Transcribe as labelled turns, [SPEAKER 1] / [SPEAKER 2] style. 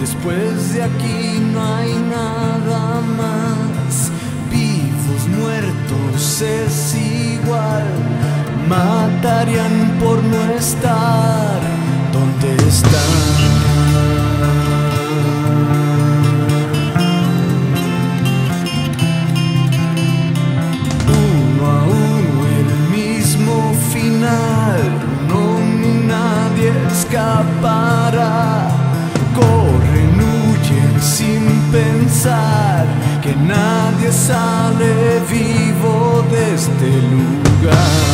[SPEAKER 1] Después de aquí no hay nada más. Vivos, muertos es igual. Matarían por no estar pensar que nadie sale vivo de este lugar.